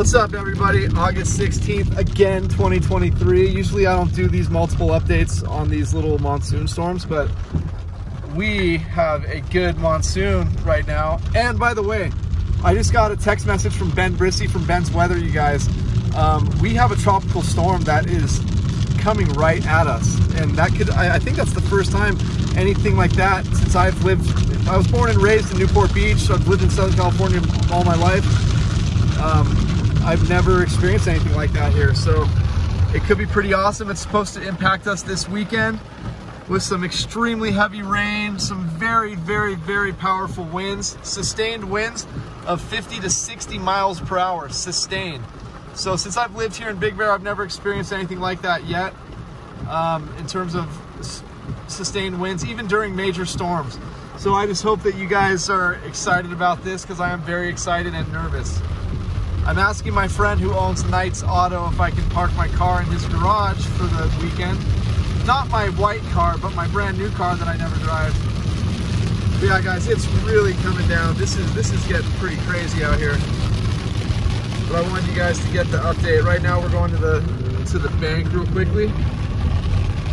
What's up everybody? August 16th, again 2023. Usually I don't do these multiple updates on these little monsoon storms, but we have a good monsoon right now. And by the way, I just got a text message from Ben Brissy from Ben's Weather, you guys. Um, we have a tropical storm that is coming right at us. And that could, I, I think that's the first time anything like that since I've lived, I was born and raised in Newport Beach. I've lived in Southern California all my life. Um, I've never experienced anything like that here. So it could be pretty awesome. It's supposed to impact us this weekend with some extremely heavy rain, some very, very, very powerful winds, sustained winds of 50 to 60 miles per hour, sustained. So since I've lived here in Big Bear, I've never experienced anything like that yet um, in terms of sustained winds, even during major storms. So I just hope that you guys are excited about this because I am very excited and nervous. I'm asking my friend who owns Knights Auto if I can park my car in his garage for the weekend. Not my white car, but my brand new car that I never drive. But yeah, guys, it's really coming down. This is this is getting pretty crazy out here. But I wanted you guys to get the update. Right now, we're going to the to the bank real quickly,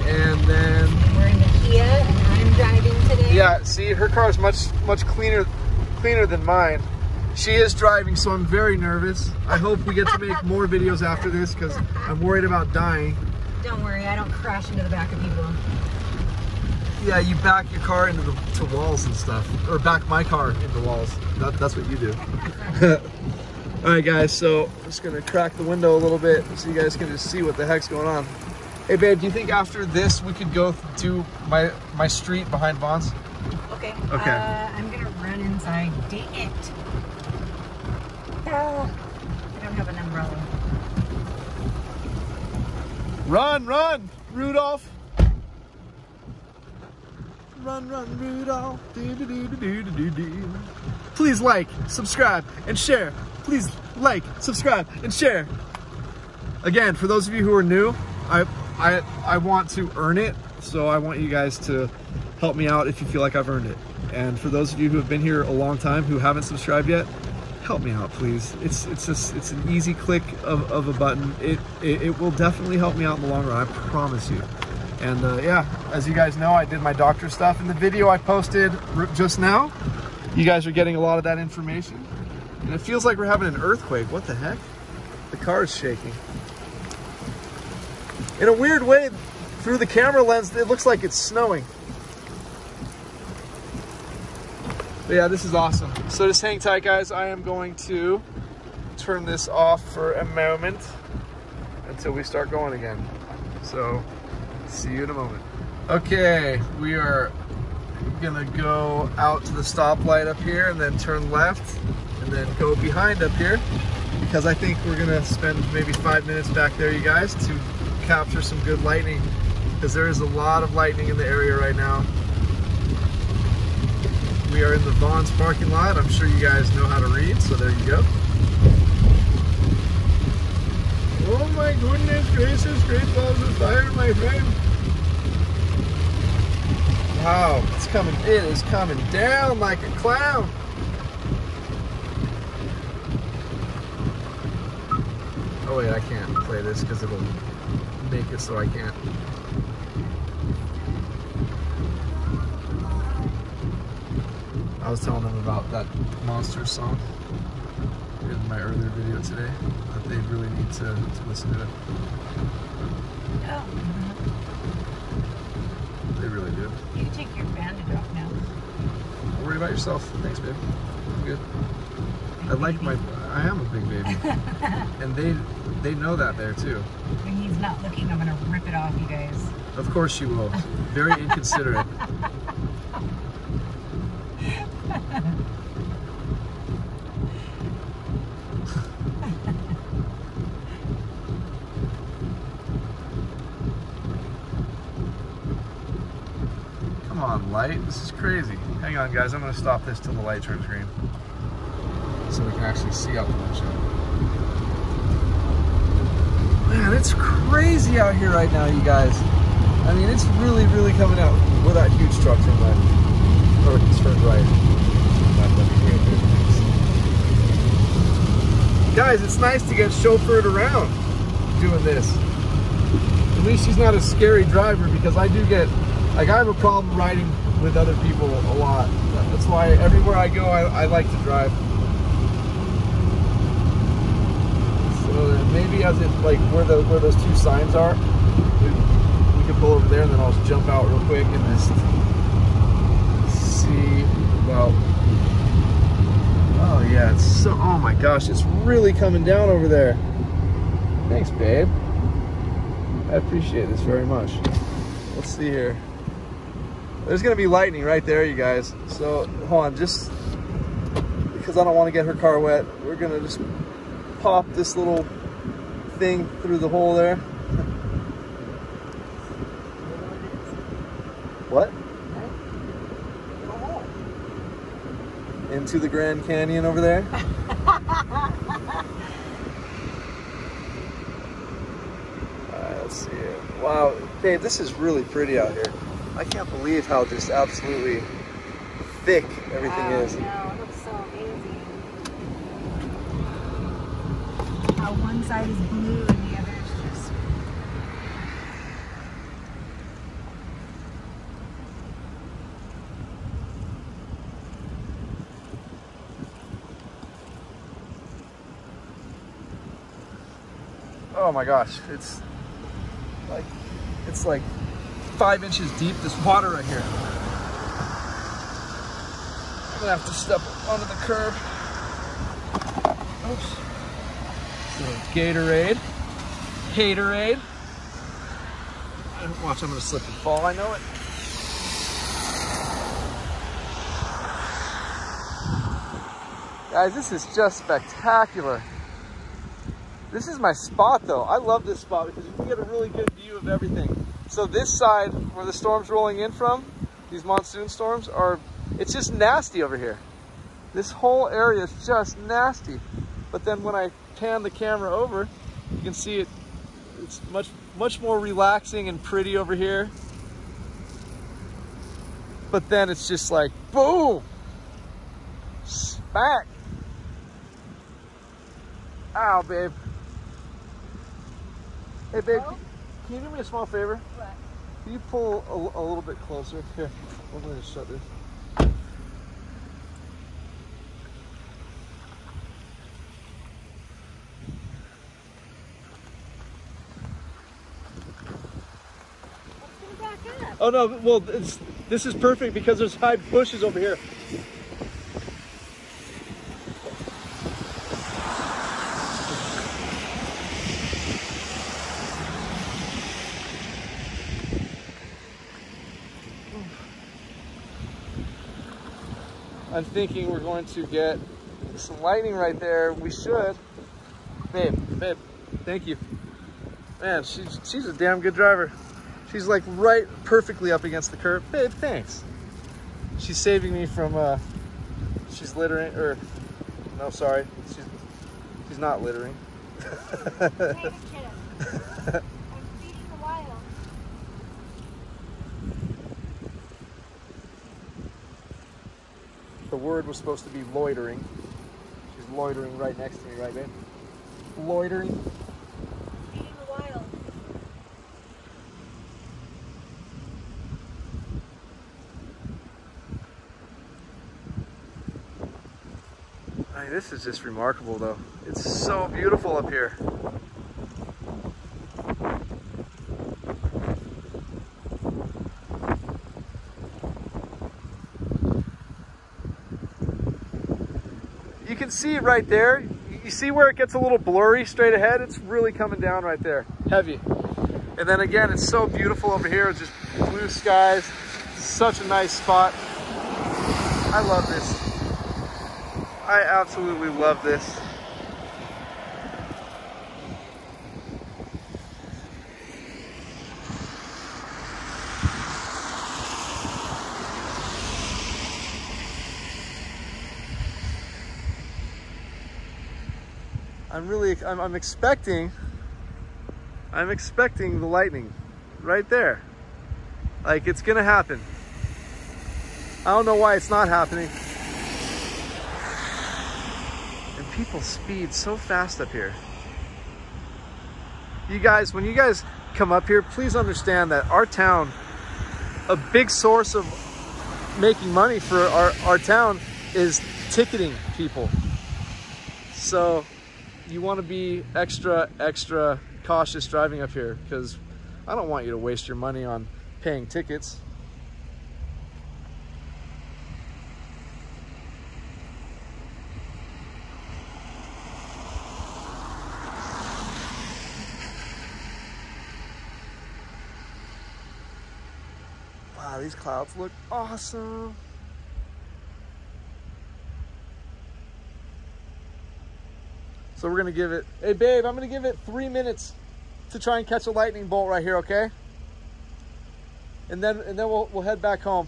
and then we're in the Kia, and I'm driving today. Yeah, see, her car is much much cleaner cleaner than mine. She is driving, so I'm very nervous. I hope we get to make more videos after this because I'm worried about dying. Don't worry, I don't crash into the back of people. Yeah, you back your car into the to walls and stuff. Or back my car into walls. That, that's what you do. All right, guys, so I'm just gonna crack the window a little bit so you guys can just see what the heck's going on. Hey, babe, do you think after this we could go to my my street behind Vons? Okay. Okay. Uh, I'm gonna run inside. Dang it. I don't have an umbrella. Run, run, Rudolph. Run, run, Rudolph. Do, do, do, Please like, subscribe, and share. Please like, subscribe, and share. Again, for those of you who are new, I, I, I want to earn it. So I want you guys to help me out if you feel like I've earned it. And for those of you who have been here a long time who haven't subscribed yet, help me out, please. It's it's just it's an easy click of, of a button. It, it, it will definitely help me out in the long run. I promise you. And uh, yeah, as you guys know, I did my doctor stuff in the video I posted just now. You guys are getting a lot of that information. And it feels like we're having an earthquake. What the heck? The car is shaking. In a weird way, through the camera lens, it looks like it's snowing. But yeah, this is awesome. So just hang tight, guys. I am going to turn this off for a moment until we start going again. So see you in a moment. Okay, we are gonna go out to the stoplight up here and then turn left and then go behind up here because I think we're gonna spend maybe five minutes back there, you guys, to capture some good lightning because there is a lot of lightning in the area right now. We are in the Vons parking lot. I'm sure you guys know how to read, so there you go. Oh my goodness gracious, great balls of fire, my friend. Wow, it's coming, it is coming down like a clown. Oh wait, I can't play this because it'll make it so I can't. I was telling them about that monster song in my earlier video today, that they really need to, to listen to it. Oh. They really do. You take your bandage off now. Don't worry about yourself. Thanks, babe. I'm good. I like my. I am a big baby, and they they know that there too. When he's not looking, I'm gonna rip it off, you guys. Of course you will. Very inconsiderate. Come on, light. This is crazy. Hang on, guys. I'm going to stop this till the light turns green. So we can actually see out the windshield. Man, it's crazy out here right now, you guys. I mean, it's really, really coming out. With that huge truck turn left. Or turn right. guys, it's nice to get chauffeured around doing this. At least he's not a scary driver because I do get, like I have a problem riding with other people a lot. That's why everywhere I go, I, I like to drive. So maybe as it, like where the where those two signs are, we, we can pull over there and then I'll just jump out real quick and just see about Oh yeah, it's so, oh my gosh, it's really coming down over there. Thanks, babe. I appreciate this very much. Let's see here. There's gonna be lightning right there, you guys. So hold on, just because I don't want to get her car wet, we're gonna just pop this little thing through the hole there. What? Into the Grand Canyon over there. Alright, let's see. Wow, babe, this is really pretty out here. I can't believe how just absolutely thick everything oh, is. No, it looks so amazing. How one side is blue and the other is just. Oh my gosh, it's like it's like five inches deep. This water right here. I'm gonna have to step onto the curb. Oops. So Gatorade, Haterade. Watch, I'm gonna slip and fall. I know it. Guys, this is just spectacular. This is my spot though. I love this spot because you can get a really good view of everything. So this side where the storm's rolling in from, these monsoon storms are, it's just nasty over here. This whole area is just nasty. But then when I pan the camera over, you can see it, it's much, much more relaxing and pretty over here. But then it's just like, boom, smack. Ow, babe. Hey, babe, Oh? Can you do me a small favor? What? Can you pull a, a little bit closer? Here, I'm going to shut this. Let's go back up. Oh no, well, it's, this is perfect because there's high bushes over here. I'm thinking we're going to get some lightning right there. We should. Babe, babe, thank you. Man, she's, she's a damn good driver. She's like right perfectly up against the curb. Babe, thanks. She's saving me from, uh, she's littering, or, no, sorry. She's, she's not littering. Thanks, kiddo. I'm feeding the wild. The word was supposed to be loitering. She's loitering right next to me, right, babe? Loitering. Wild. I mean, this is just remarkable, though. It's so beautiful up here. See it right there. You see where it gets a little blurry straight ahead? It's really coming down right there, heavy. And then again, it's so beautiful over here. It's just blue skies. Such a nice spot. I love this. I absolutely love this. I'm really, I'm, I'm expecting, I'm expecting the lightning right there. Like it's gonna happen. I don't know why it's not happening. And people speed so fast up here. You guys, when you guys come up here, please understand that our town, a big source of making money for our, our town is ticketing people. So you want to be extra, extra cautious driving up here because I don't want you to waste your money on paying tickets. Wow, these clouds look awesome. So we're gonna give it, hey babe, I'm gonna give it three minutes to try and catch a lightning bolt right here, okay? And then and then we'll we'll head back home.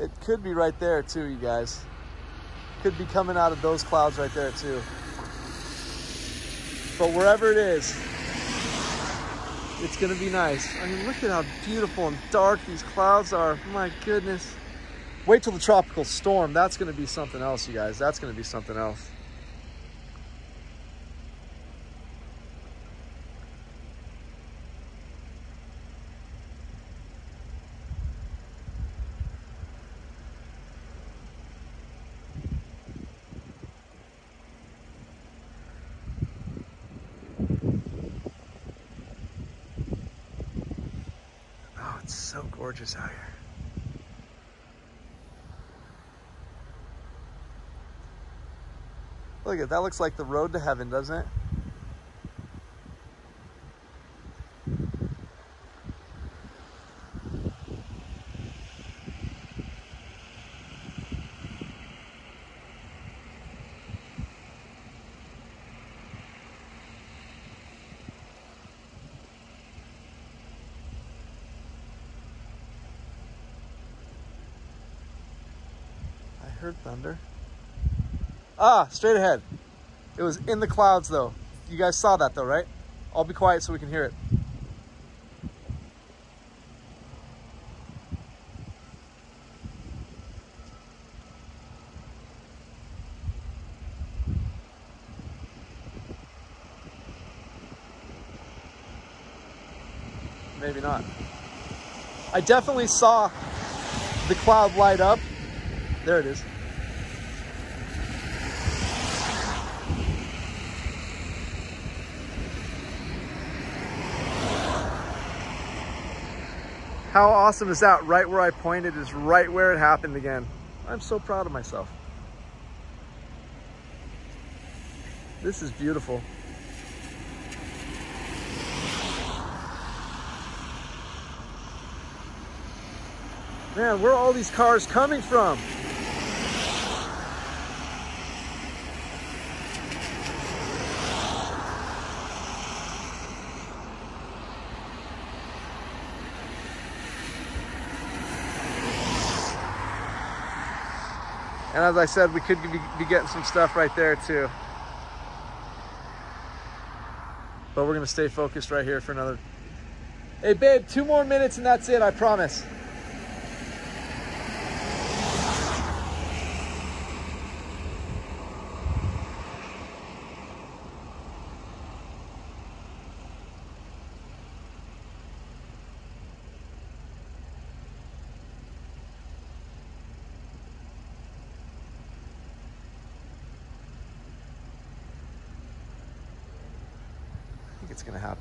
It could be right there too, you guys. Could be coming out of those clouds right there too. But wherever it is, it's gonna be nice. I mean, look at how beautiful and dark these clouds are. My goodness. Wait till the tropical storm. That's gonna be something else, you guys. That's gonna be something else. Oh, it's so gorgeous out here. Look at that looks like the road to heaven, doesn't it? I heard thunder. Ah, straight ahead. It was in the clouds though. You guys saw that though, right? I'll be quiet so we can hear it. Maybe not. I definitely saw the cloud light up. There it is. How awesome is that? Right where I pointed is right where it happened again. I'm so proud of myself. This is beautiful. Man, where are all these cars coming from? As I said, we could be, be getting some stuff right there too. But we're gonna stay focused right here for another. Hey babe, two more minutes and that's it, I promise.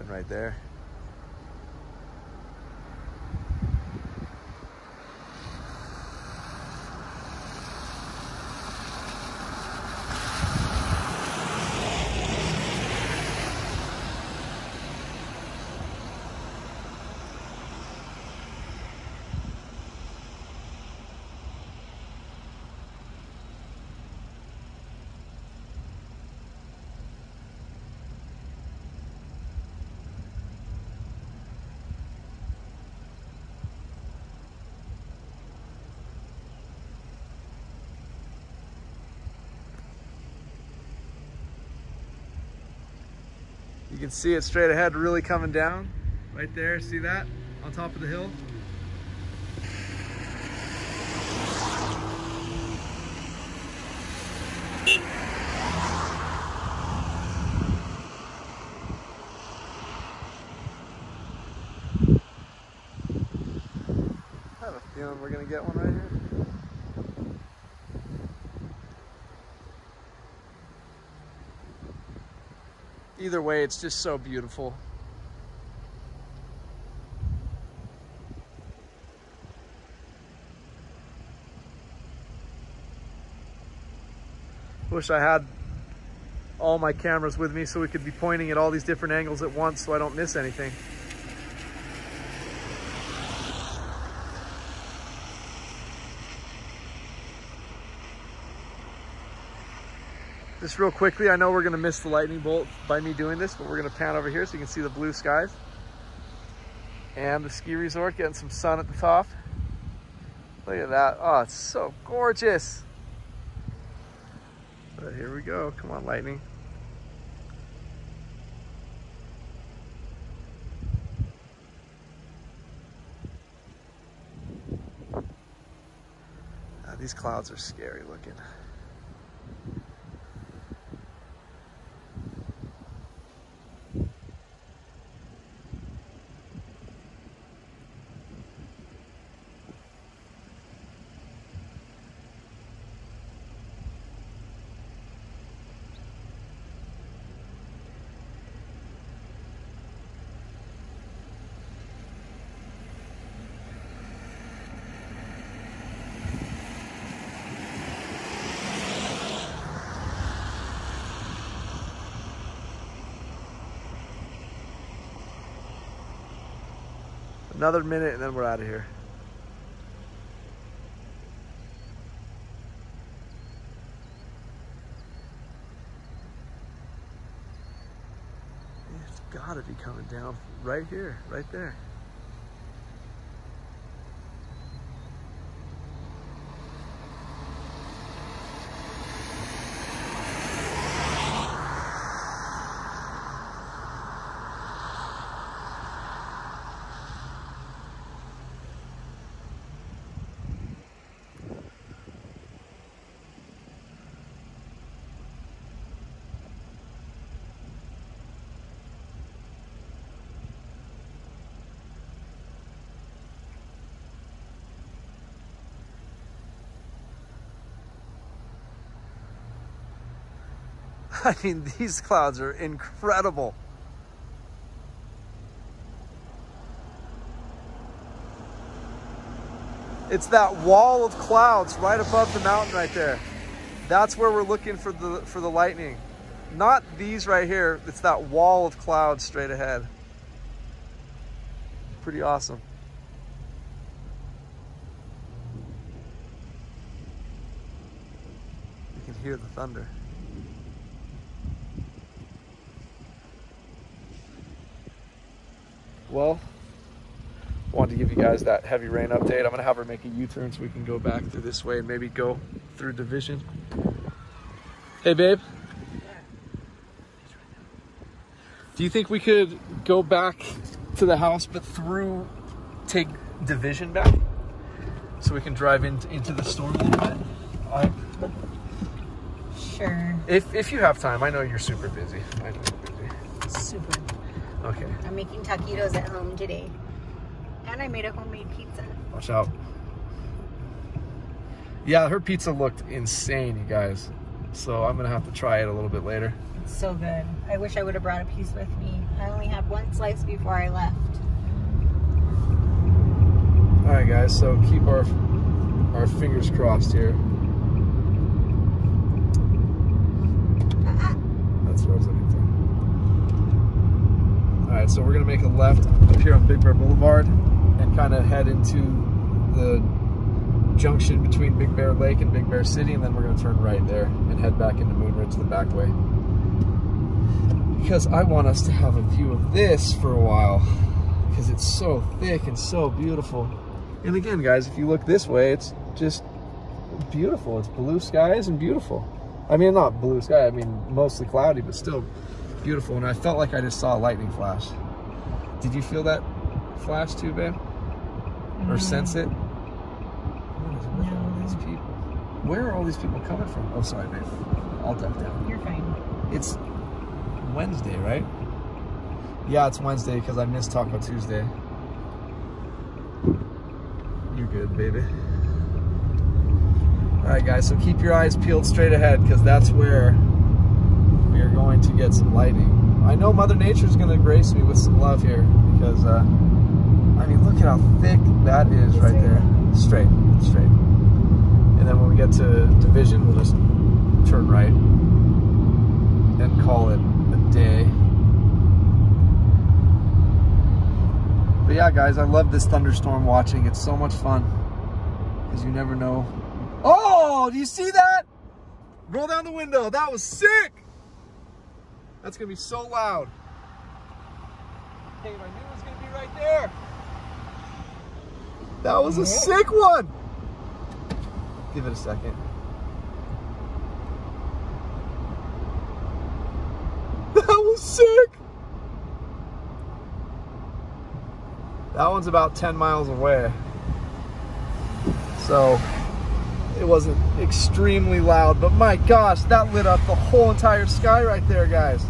Right there. You can see it straight ahead, really coming down. Right there, see that? On top of the hill. I have a feeling we're gonna get one right here. Either way, it's just so beautiful. Wish I had all my cameras with me so we could be pointing at all these different angles at once so I don't miss anything. Just real quickly, I know we're gonna miss the lightning bolt by me doing this, but we're gonna pan over here so you can see the blue skies. And the ski resort, getting some sun at the top. Look at that, oh, it's so gorgeous. But here we go, come on lightning. Ah, these clouds are scary looking. Another minute and then we're out of here. It's gotta be coming down right here, right there. I mean, these clouds are incredible. It's that wall of clouds right above the mountain right there. That's where we're looking for the for the lightning. Not these right here. It's that wall of clouds straight ahead. Pretty awesome. You can hear the thunder. Well, wanted to give you guys that heavy rain update. I'm gonna have her make a U-turn so we can go back through this way and maybe go through Division. Hey, babe. Do you think we could go back to the house, but through, take Division back? So we can drive in, into the storm a little bit? I, Sure. if, if you have time, I know you're super busy. I know you're busy. Super. Okay, I'm making taquitos at home today. And I made a homemade pizza. watch out. Yeah, her pizza looked insane, you guys. So I'm gonna have to try it a little bit later. It's so good. I wish I would have brought a piece with me. I only had one slice before I left. All right, guys. So keep our our fingers crossed here. Uh-uh. That's what I was looking for. All right, so we're gonna make a left up here on Big Bear Boulevard and kind of head into the junction between Big Bear Lake and Big Bear City, and then we're gonna turn right there and head back into Moonridge the back way. Because I want us to have a view of this for a while, because it's so thick and so beautiful. And again, guys, if you look this way, it's just beautiful. It's blue skies and beautiful. I mean, not blue sky, I mean, mostly cloudy, but still Beautiful, and I felt like I just saw a lightning flash. Did you feel that flash too, babe? Or Mm. sense it? What is with all No. these people? Where are all these people coming from? Oh, sorry, babe. I'll duck down. You're fine. It's Wednesday, right? Yeah, it's Wednesday because I missed Taco Tuesday. You're good, baby. All right, guys, so keep your eyes peeled straight ahead because that's where to get some lightning. I know Mother Nature's going to grace me with some love here because, uh, I mean, look at how thick that is right there. Straight, straight. And then when we get to Division, we'll just turn right and call it a day. But yeah, guys, I love this thunderstorm watching. It's so much fun because you never know. Oh, do you see that? Roll down the window. That was sick. That's gonna be so loud. I knew it was gonna be right there. That was a sick one. Give it a second. That was sick. That one's about 10 miles away. So it wasn't extremely loud, but my gosh, that lit up the whole entire sky right there, guys.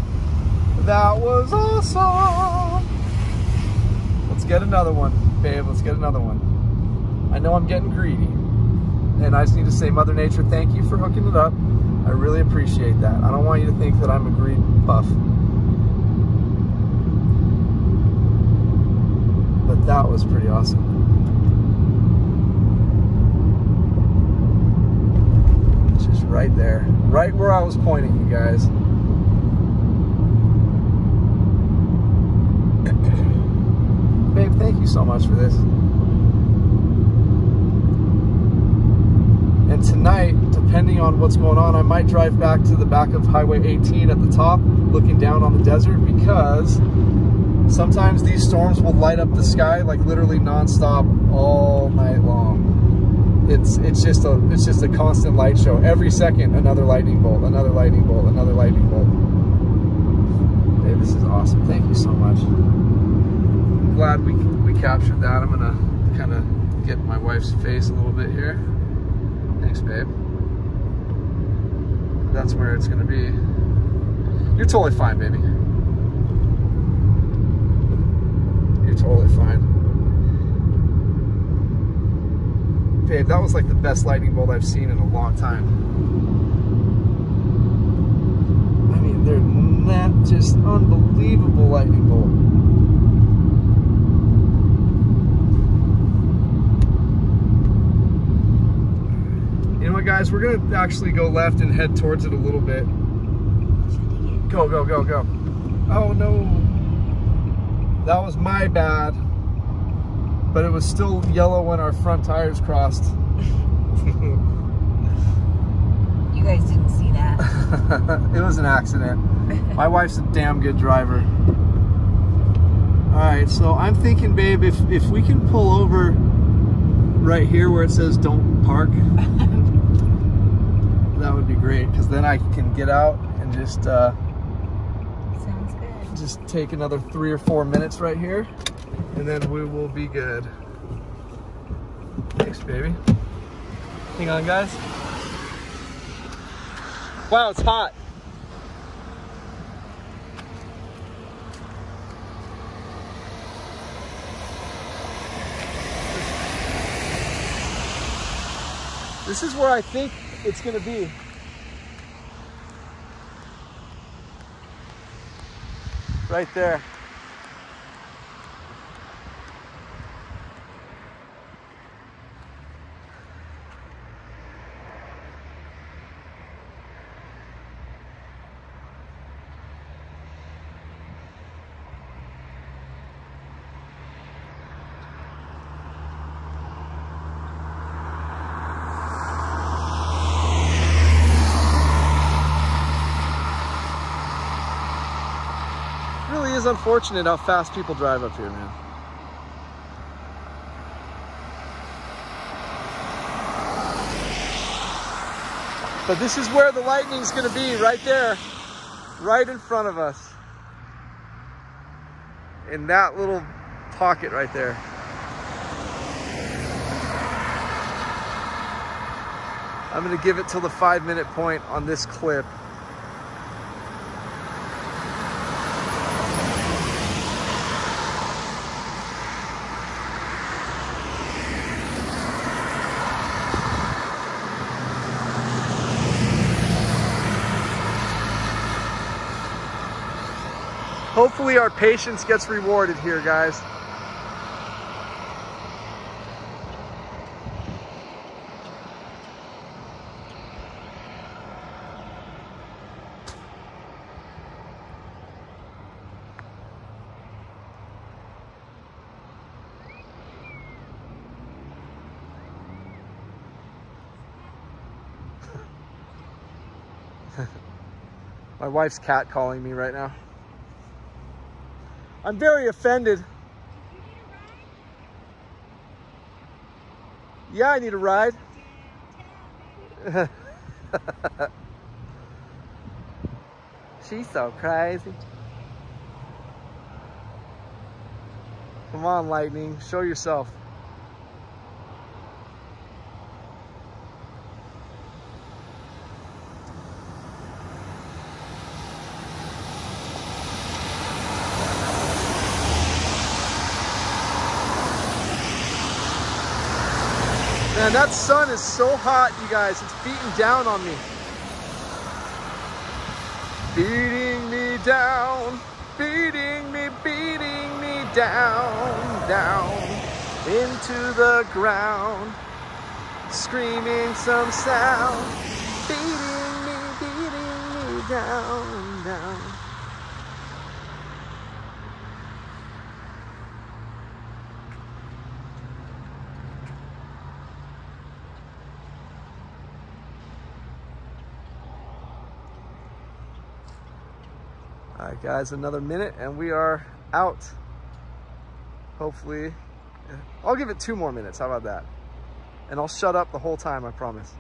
That was awesome. Let's get another one, babe. Let's get another one. I know I'm getting greedy. And I just need to say, Mother Nature, thank you for hooking it up. I really appreciate that. I don't want you to think that I'm a greed buff. But that was pretty awesome. It's just right there. Right where I was pointing, you guys. Babe, thank you so much for this. And tonight, depending on what's going on, I might drive back to the back of Highway 18 at the top, looking down on the desert, because sometimes these storms will light up the sky like literally nonstop all night long. It's it's just a it's just a constant light show. Every second, another lightning bolt, another lightning bolt, another lightning bolt. Hey, this is awesome. Thank you so much. Glad we we captured that. I'm gonna kind of get my wife's face a little bit here. Thanks, babe. That's where it's gonna be. You're totally fine, baby. You're totally fine. Babe, that was like the best lightning bolt I've seen in a long time. I mean, they're not just unbelievable lightning bolt. You know what, guys? We're gonna actually go left and head towards it a little bit. Go, go, go, go. Oh no. That was my bad. But it was still yellow when our front tires crossed. You guys didn't see that. it was an accident. My wife's a damn good driver. All right, so I'm thinking, babe, if, if we can pull over right here where it says don't park, that would be great because then I can get out and just uh, Sounds good. just take another three or four minutes right here and then we will be good. Thanks, baby. Hang on, guys. Wow, it's hot. This is where I think it's gonna be. Right there. really is unfortunate how fast people drive up here, man. But this is where the lightning's gonna be, right there, right in front of us. in that little pocket right there. I'm gonna give it till the five minute point on this clip. Hopefully our patience gets rewarded here, guys. My wife's cat calling me right now. I'm very offended. Yeah, I need a ride. She's so crazy. Come on, Lightning, show yourself. Man, that sun is so hot, you guys. It's beating down on me. Beating me down, beating me, beating me down, down into the ground. Screaming some sound, beating me, beating me down, down. All guys, another minute and we are out. Hopefully, I'll give it two more minutes. How about that? And I'll shut up the whole time, I promise.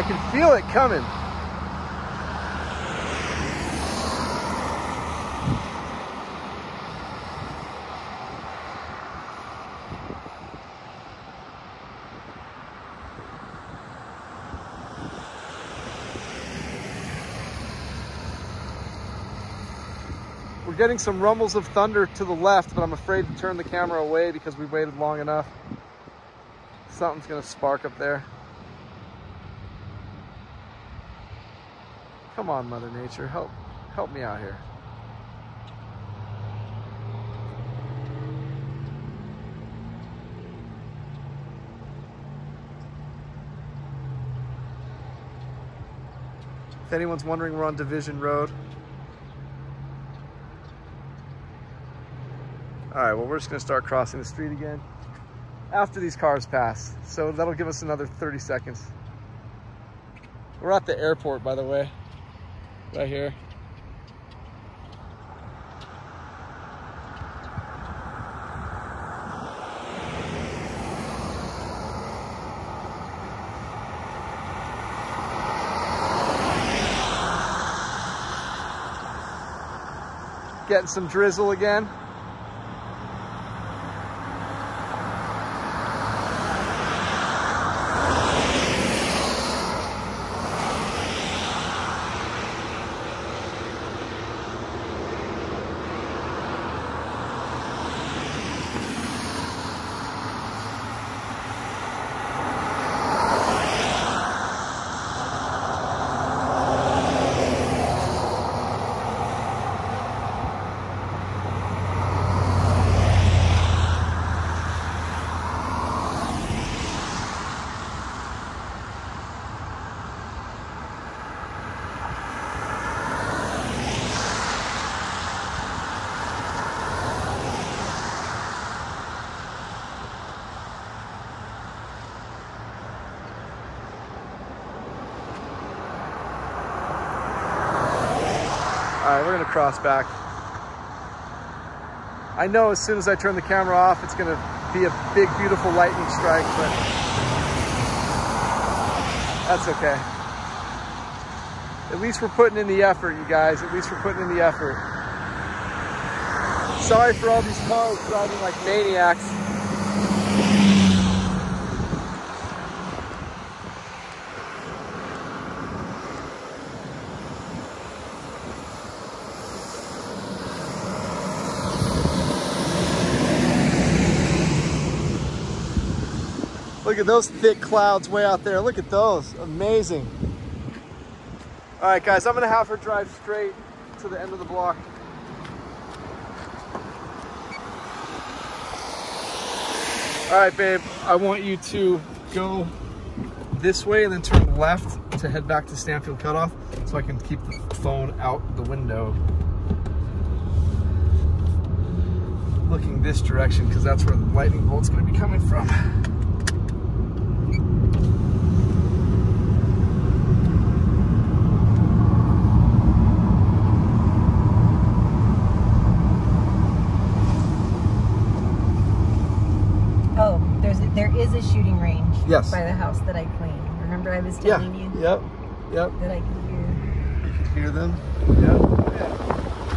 I can feel it coming. We're getting some rumbles of thunder to the left, but I'm afraid to turn the camera away because we waited long enough. Something's gonna spark up there. Come on, Mother Nature, help help me out here. If anyone's wondering, we're on Division Road. All right, well, we're just gonna start crossing the street again. after these cars pass. So that'll give us another 30 seconds. We're at the airport, by the way, right here. Getting some drizzle again. Cross back. I know as soon as I turn the camera off, it's gonna be a big, beautiful lightning strike, but that's okay. At least we're putting in the effort, you guys. At least we're putting in the effort. Sorry for all these cars driving like maniacs. Look at those thick clouds way out there. Look at those. Amazing. All right, guys, I'm to have her drive straight to the end of the block. All right, babe, I want you to go this way and then turn left to head back to Stanfield Cutoff so I can keep the phone out the window. Looking this direction because that's where the lightning bolt's to be coming from. Oh, there's a, there is a shooting range Yes. by the house that I cleaned. Remember I was Yeah. telling you Yep. Yep. that I could hear. You could hear them. Yep.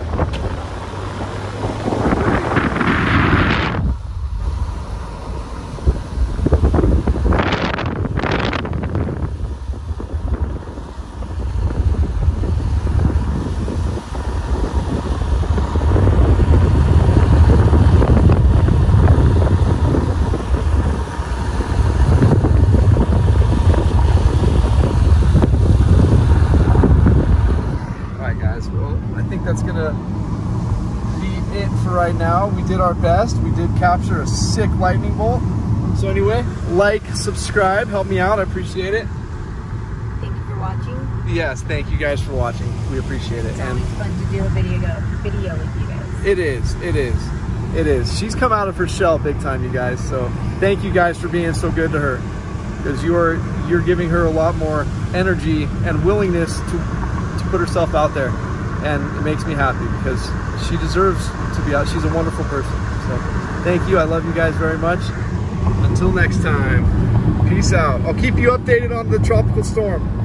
All right, guys. Well, I think that's gonna be it for right now. We did our best. We did capture a sick lightning bolt. So anyway, like, subscribe, help me out. I appreciate it. Thank you for watching. Yes, thank you guys for watching. We appreciate it. It's And always fun to do a video video with you guys. it is. It is. It is. She's come out of her shell big time, you guys. So thank you guys for being so good to her. Because you're you're giving her a lot more energy and willingness to to put herself out there. And it makes me happy because she deserves to be out. She's a wonderful person. So thank you. I love you guys very much. Until next time. Peace out. I'll keep you updated on the tropical storm.